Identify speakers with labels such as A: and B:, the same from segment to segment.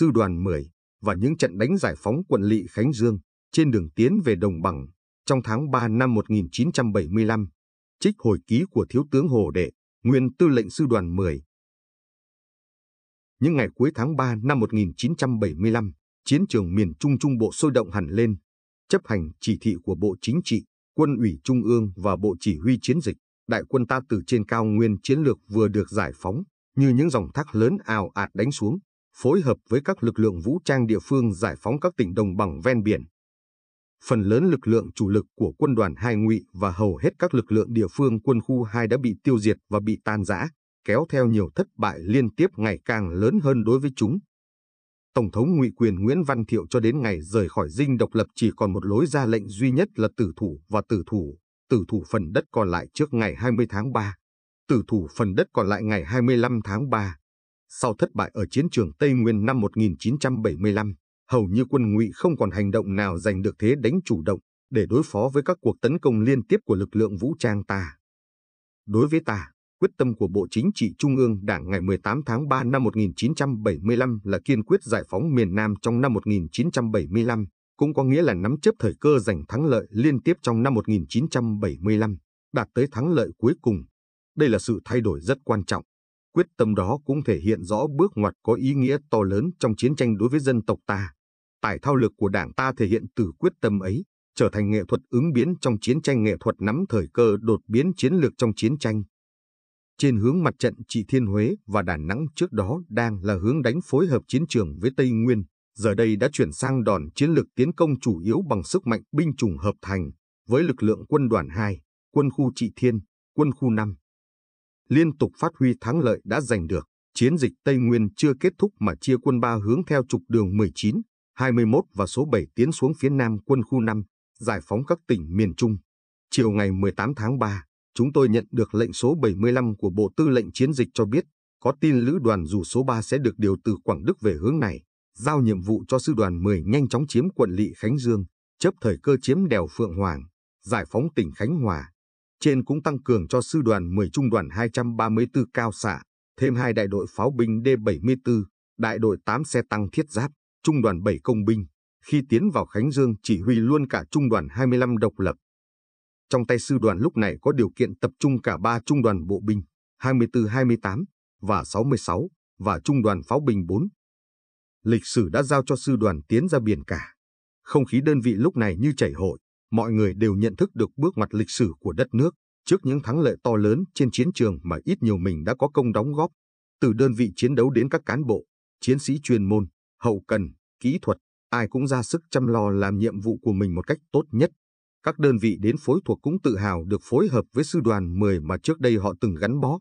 A: sư đoàn 10 và những trận đánh giải phóng quận lỵ Khánh Dương trên đường tiến về Đồng Bằng trong tháng 3 năm 1975, trích hồi ký của Thiếu tướng Hồ Đệ, nguyên tư lệnh sư đoàn 10. Những ngày cuối tháng 3 năm 1975, chiến trường miền Trung Trung Bộ sôi động hẳn lên, chấp hành chỉ thị của Bộ Chính trị, Quân ủy Trung ương và Bộ Chỉ huy Chiến dịch, đại quân ta từ trên cao nguyên chiến lược vừa được giải phóng, như những dòng thác lớn ào ạt đánh xuống, phối hợp với các lực lượng vũ trang địa phương giải phóng các tỉnh đồng bằng ven biển. Phần lớn lực lượng chủ lực của quân đoàn 2 ngụy và hầu hết các lực lượng địa phương quân khu 2 đã bị tiêu diệt và bị tan rã, kéo theo nhiều thất bại liên tiếp ngày càng lớn hơn đối với chúng. Tổng thống ngụy quyền Nguyễn Văn Thiệu cho đến ngày rời khỏi dinh độc lập chỉ còn một lối ra lệnh duy nhất là tử thủ và tử thủ, tử thủ phần đất còn lại trước ngày 20 tháng 3, tử thủ phần đất còn lại ngày 25 tháng 3. Sau thất bại ở chiến trường Tây Nguyên năm 1975, hầu như quân ngụy không còn hành động nào giành được thế đánh chủ động để đối phó với các cuộc tấn công liên tiếp của lực lượng vũ trang ta. Đối với ta, quyết tâm của Bộ Chính trị Trung ương Đảng ngày 18 tháng 3 năm 1975 là kiên quyết giải phóng miền Nam trong năm 1975, cũng có nghĩa là nắm chấp thời cơ giành thắng lợi liên tiếp trong năm 1975, đạt tới thắng lợi cuối cùng. Đây là sự thay đổi rất quan trọng. Quyết tâm đó cũng thể hiện rõ bước ngoặt có ý nghĩa to lớn trong chiến tranh đối với dân tộc ta. Tài thao lược của đảng ta thể hiện từ quyết tâm ấy, trở thành nghệ thuật ứng biến trong chiến tranh nghệ thuật nắm thời cơ đột biến chiến lược trong chiến tranh. Trên hướng mặt trận trị Thiên Huế và Đà Nẵng trước đó đang là hướng đánh phối hợp chiến trường với Tây Nguyên, giờ đây đã chuyển sang đòn chiến lược tiến công chủ yếu bằng sức mạnh binh chủng hợp thành với lực lượng quân đoàn 2, quân khu trị Thiên, quân khu 5. Liên tục phát huy thắng lợi đã giành được, chiến dịch Tây Nguyên chưa kết thúc mà chia quân ba hướng theo trục đường 19, 21 và số 7 tiến xuống phía nam quân khu 5, giải phóng các tỉnh miền Trung. Chiều ngày 18 tháng 3, chúng tôi nhận được lệnh số 75 của Bộ Tư lệnh Chiến dịch cho biết có tin lữ đoàn dù số 3 sẽ được điều từ Quảng Đức về hướng này, giao nhiệm vụ cho sư đoàn 10 nhanh chóng chiếm quận lỵ Khánh Dương, chấp thời cơ chiếm đèo Phượng Hoàng, giải phóng tỉnh Khánh Hòa. Trên cũng tăng cường cho sư đoàn 10 trung đoàn 234 cao xạ, thêm hai đại đội pháo binh D74, đại đội 8 xe tăng thiết giáp, trung đoàn 7 công binh. Khi tiến vào Khánh Dương chỉ huy luôn cả trung đoàn 25 độc lập, trong tay sư đoàn lúc này có điều kiện tập trung cả ba trung đoàn bộ binh 24-28 và 66 và trung đoàn pháo binh 4. Lịch sử đã giao cho sư đoàn tiến ra biển cả. Không khí đơn vị lúc này như chảy hội, mọi người đều nhận thức được bước ngoặt lịch sử của đất nước trước những thắng lợi to lớn trên chiến trường mà ít nhiều mình đã có công đóng góp. Từ đơn vị chiến đấu đến các cán bộ, chiến sĩ chuyên môn, hậu cần, kỹ thuật, ai cũng ra sức chăm lo làm nhiệm vụ của mình một cách tốt nhất. Các đơn vị đến phối thuộc cũng tự hào được phối hợp với sư đoàn 10 mà trước đây họ từng gắn bó.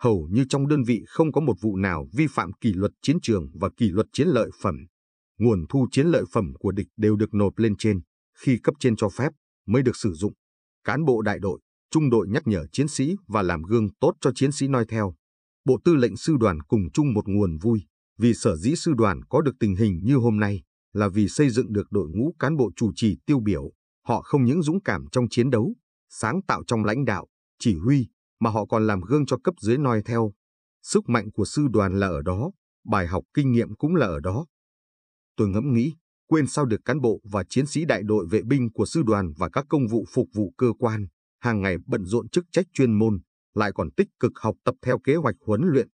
A: Hầu như trong đơn vị không có một vụ nào vi phạm kỷ luật chiến trường và kỷ luật chiến lợi phẩm. Nguồn thu chiến lợi phẩm của địch đều được nộp lên trên, khi cấp trên cho phép mới được sử dụng. Cán bộ đại đội, trung đội nhắc nhở chiến sĩ và làm gương tốt cho chiến sĩ noi theo. Bộ tư lệnh sư đoàn cùng chung một nguồn vui, vì sở dĩ sư đoàn có được tình hình như hôm nay là vì xây dựng được đội ngũ cán bộ chủ trì tiêu biểu, Họ không những dũng cảm trong chiến đấu, sáng tạo trong lãnh đạo, chỉ huy, mà họ còn làm gương cho cấp dưới noi theo. Sức mạnh của sư đoàn là ở đó, bài học kinh nghiệm cũng là ở đó. Tôi ngẫm nghĩ, quên sao được cán bộ và chiến sĩ đại đội vệ binh của sư đoàn và các công vụ phục vụ cơ quan, hàng ngày bận rộn chức trách chuyên môn, lại còn tích cực học tập theo kế hoạch huấn luyện.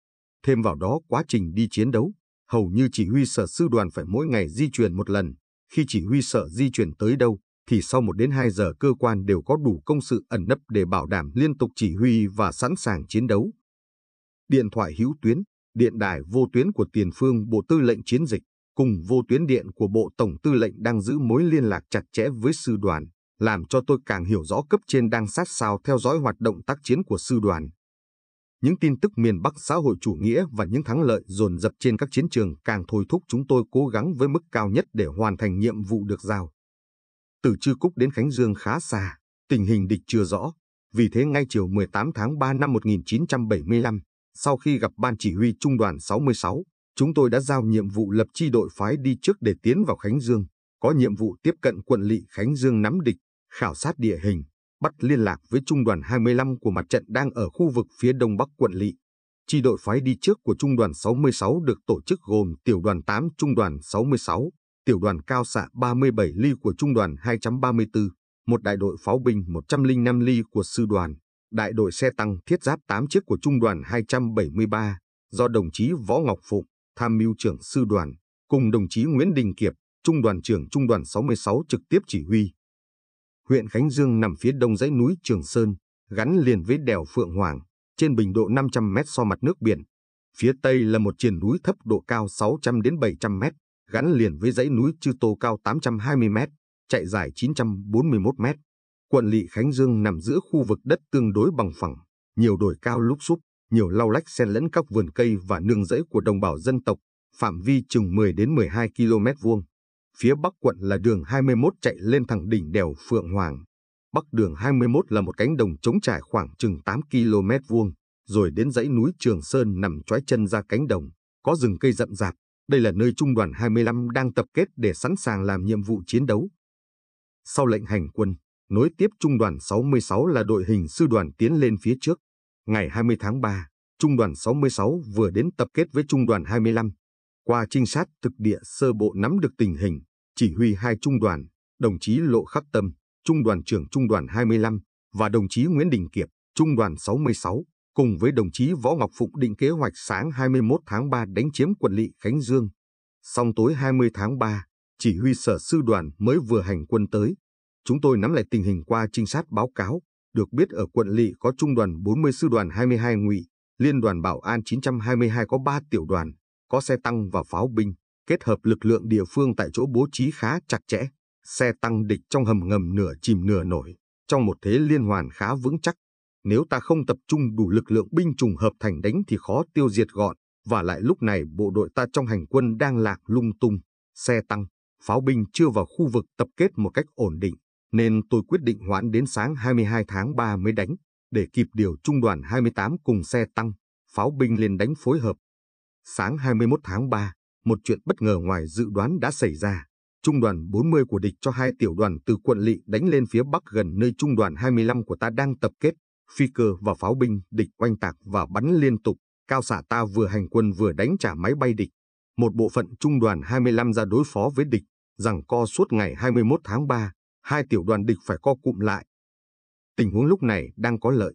A: Thêm vào đó quá trình đi chiến đấu, hầu như chỉ huy sở sư đoàn phải mỗi ngày di chuyển một lần, khi chỉ huy sở di chuyển tới đâu, thì sau 1 đến 2 giờ cơ quan đều có đủ công sự ẩn nấp để bảo đảm liên tục chỉ huy và sẵn sàng chiến đấu. Điện thoại hữu tuyến, điện đài vô tuyến của tiền phương Bộ Tư lệnh Chiến dịch cùng vô tuyến điện của Bộ Tổng Tư lệnh đang giữ mối liên lạc chặt chẽ với sư đoàn, làm cho tôi càng hiểu rõ cấp trên đang sát sao theo dõi hoạt động tác chiến của sư đoàn. Những tin tức miền Bắc xã hội chủ nghĩa và những thắng lợi dồn dập trên các chiến trường càng thôi thúc chúng tôi cố gắng với mức cao nhất để hoàn thành nhiệm vụ được giao. Từ Chư Cúc đến Khánh Dương khá xa, tình hình địch chưa rõ. Vì thế ngay chiều 18 tháng 3 năm 1975, sau khi gặp Ban Chỉ huy Trung đoàn 66, chúng tôi đã giao nhiệm vụ lập chi đội phái đi trước để tiến vào Khánh Dương, có nhiệm vụ tiếp cận quận lỵ Khánh Dương nắm địch, khảo sát địa hình, bắt liên lạc với Trung đoàn 25 của mặt trận đang ở khu vực phía đông bắc quận lỵ. Chi đội phái đi trước của Trung đoàn 66 được tổ chức gồm Tiểu đoàn 8 Trung đoàn 66, Tiểu đoàn cao xạ 37 ly của Trung đoàn 234, một đại đội pháo binh 105 ly của Sư đoàn, đại đội xe tăng thiết giáp 8 chiếc của Trung đoàn 273, do đồng chí Võ Ngọc Phụng, tham mưu trưởng Sư đoàn, cùng đồng chí Nguyễn Đình Kiệp, Trung đoàn trưởng Trung đoàn 66 trực tiếp chỉ huy. Huyện Khánh Dương nằm phía đông dãy núi Trường Sơn, gắn liền với đèo Phượng Hoàng, trên bình độ 500 mét so mặt nước biển. Phía tây là một triền núi thấp độ cao 600 đến 700 mét, gắn liền với dãy núi Chư Tô cao 820 mét, chạy dài 941 mét. Quận lỵ Khánh Dương nằm giữa khu vực đất tương đối bằng phẳng, nhiều đồi cao lúc xúc, nhiều lau lách xen lẫn các vườn cây và nương rẫy của đồng bào dân tộc, phạm vi chừng 10 đến 12 km vuông. Phía bắc quận là đường 21 chạy lên thẳng đỉnh đèo Phượng Hoàng. Bắc đường 21 là một cánh đồng trống trải khoảng chừng 8 km vuông, rồi đến dãy núi Trường Sơn nằm trói chân ra cánh đồng, có rừng cây rậm rạp. Đây là nơi trung đoàn 25 đang tập kết để sẵn sàng làm nhiệm vụ chiến đấu. Sau lệnh hành quân, nối tiếp trung đoàn 66 là đội hình sư đoàn tiến lên phía trước. Ngày 20 tháng 3, trung đoàn 66 vừa đến tập kết với trung đoàn 25. Qua trinh sát thực địa sơ bộ nắm được tình hình, chỉ huy hai trung đoàn, đồng chí Lộ Khắc Tâm, trung đoàn trưởng trung đoàn 25 và đồng chí Nguyễn Đình Kiệp, trung đoàn 66, cùng với đồng chí Võ Ngọc Phụng định kế hoạch sáng 21 tháng 3 đánh chiếm quận lỵ Khánh Dương. Xong tối 20 tháng 3, chỉ huy sở sư đoàn mới vừa hành quân tới. Chúng tôi nắm lại tình hình qua trinh sát báo cáo, được biết ở quận lỵ có trung đoàn 40 sư đoàn 22 ngụy, liên đoàn bảo an 922 có 3 tiểu đoàn, có xe tăng và pháo binh, kết hợp lực lượng địa phương tại chỗ bố trí khá chặt chẽ. Xe tăng địch trong hầm ngầm nửa chìm nửa nổi, trong một thế liên hoàn khá vững chắc. Nếu ta không tập trung đủ lực lượng binh chủng hợp thành đánh thì khó tiêu diệt gọn, và lại lúc này bộ đội ta trong hành quân đang lạc lung tung, xe tăng, pháo binh chưa vào khu vực tập kết một cách ổn định, nên tôi quyết định hoãn đến sáng 22 tháng 3 mới đánh, để kịp điều trung đoàn 28 cùng xe tăng, pháo binh lên đánh phối hợp. Sáng 21 tháng 3, một chuyện bất ngờ ngoài dự đoán đã xảy ra. Trung đoàn 40 của địch cho hai tiểu đoàn từ quận lỵ đánh lên phía bắc gần nơi trung đoàn 25 của ta đang tập kết. Phi cơ và pháo binh địch oanh tạc và bắn liên tục. Cao xạ ta vừa hành quân vừa đánh trả máy bay địch. Một bộ phận trung đoàn 25 ra đối phó với địch, rằng co suốt ngày 21 tháng 3, hai tiểu đoàn địch phải co cụm lại. Tình huống lúc này đang có lợi.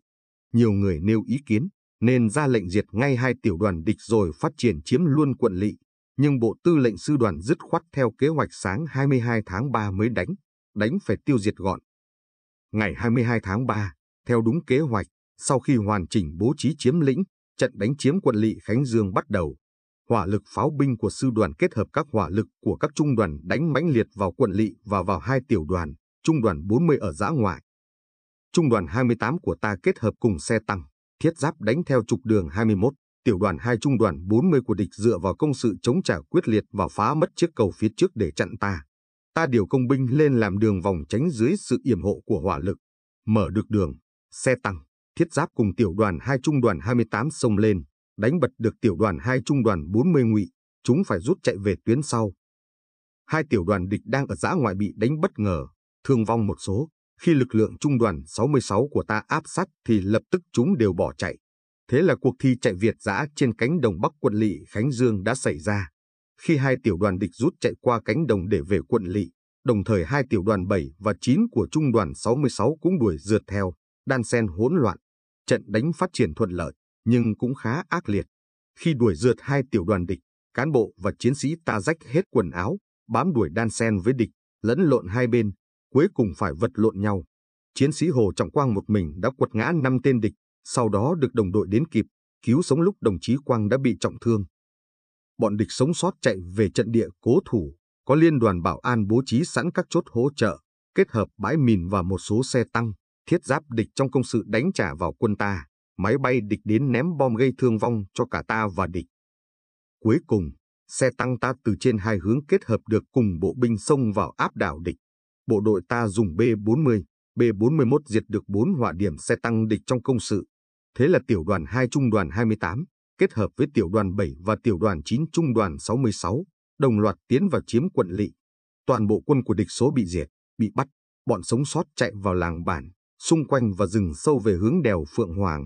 A: Nhiều người nêu ý kiến, nên ra lệnh diệt ngay hai tiểu đoàn địch rồi phát triển chiếm luôn quận lỵ. Nhưng Bộ Tư lệnh Sư đoàn dứt khoát theo kế hoạch sáng 22 tháng 3 mới đánh, đánh phải tiêu diệt gọn. Ngày 22 tháng 3, theo đúng kế hoạch, sau khi hoàn chỉnh bố trí chiếm lĩnh, trận đánh chiếm quận lỵ Khánh Dương bắt đầu. Hỏa lực pháo binh của sư đoàn kết hợp các hỏa lực của các trung đoàn đánh mãnh liệt vào quận lỵ và vào hai tiểu đoàn, trung đoàn 40 ở giã ngoại. Trung đoàn 28 của ta kết hợp cùng xe tăng, thiết giáp đánh theo trục đường 21, tiểu đoàn 2 trung đoàn 40 của địch dựa vào công sự chống trả quyết liệt và phá mất chiếc cầu phía trước để chặn ta. Ta điều công binh lên làm đường vòng tránh dưới sự yểm hộ của hỏa lực, mở được đường, xe tăng, thiết giáp cùng tiểu đoàn 2 trung đoàn 28 xông lên, đánh bật được tiểu đoàn 2 trung đoàn 40 ngụy, chúng phải rút chạy về tuyến sau. Hai tiểu đoàn địch đang ở giã ngoại bị đánh bất ngờ, thương vong một số, khi lực lượng trung đoàn 66 của ta áp sát thì lập tức chúng đều bỏ chạy. Thế là cuộc thi chạy Việt giã trên cánh đồng Bắc quận lỵ Khánh Dương đã xảy ra. Khi hai tiểu đoàn địch rút chạy qua cánh đồng để về quận lỵ, đồng thời hai tiểu đoàn 7 và 9 của trung đoàn 66 cũng đuổi rượt theo, đan sen hỗn loạn. Trận đánh phát triển thuận lợi, nhưng cũng khá ác liệt. Khi đuổi rượt hai tiểu đoàn địch, cán bộ và chiến sĩ ta rách hết quần áo, bám đuổi đan sen với địch, lẫn lộn hai bên, cuối cùng phải vật lộn nhau. Chiến sĩ Hồ Trọng Quang một mình đã quật ngã năm tên địch, sau đó được đồng đội đến kịp, cứu sống lúc đồng chí Quang đã bị trọng thương. Bọn địch sống sót chạy về trận địa cố thủ, có liên đoàn bảo an bố trí sẵn các chốt hỗ trợ, kết hợp bãi mìn và một số xe tăng, thiết giáp địch trong công sự đánh trả vào quân ta, máy bay địch đến ném bom gây thương vong cho cả ta và địch. Cuối cùng, xe tăng ta từ trên hai hướng kết hợp được cùng bộ binh xông vào áp đảo địch bộ đội ta dùng B-40, B-41 diệt được 4 hỏa điểm xe tăng địch trong công sự. Thế là tiểu đoàn 2 trung đoàn 28, kết hợp với tiểu đoàn 7 và tiểu đoàn 9 trung đoàn 66, đồng loạt tiến vào chiếm quận lỵ. Toàn bộ quân của địch số bị diệt, bị bắt, bọn sống sót chạy vào làng bản, xung quanh và rừng sâu về hướng đèo Phượng Hoàng.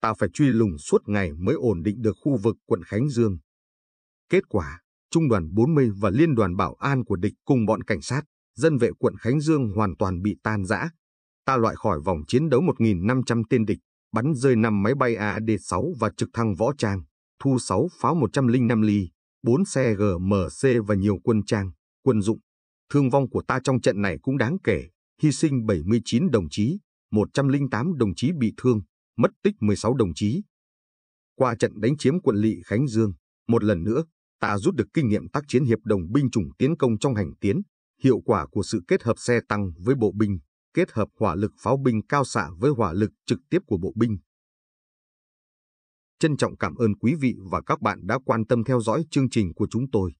A: ta phải truy lùng suốt ngày mới ổn định được khu vực quận Khánh Dương. Kết quả, Trung đoàn 40 và Liên đoàn Bảo an của địch cùng bọn cảnh sát, dân vệ quận Khánh Dương hoàn toàn bị tan rã. Ta loại khỏi vòng chiến đấu 1.500 tên địch, bắn rơi 5 máy bay AD-6 và trực thăng võ trang, thu 6 pháo 105 ly, 4 xe GMC và nhiều quân trang, quân dụng. Thương vong của ta trong trận này cũng đáng kể, hy sinh 79 đồng chí, 108 đồng chí bị thương, mất tích 16 đồng chí. Qua trận đánh chiếm quận lỵ Khánh Dương, một lần nữa, ta rút được kinh nghiệm tác chiến hiệp đồng binh chủng tiến công trong hành tiến, hiệu quả của sự kết hợp xe tăng với bộ binh, kết hợp hỏa lực pháo binh cao xạ với hỏa lực trực tiếp của bộ binh. Trân trọng cảm ơn quý vị và các bạn đã quan tâm theo dõi chương trình của chúng tôi.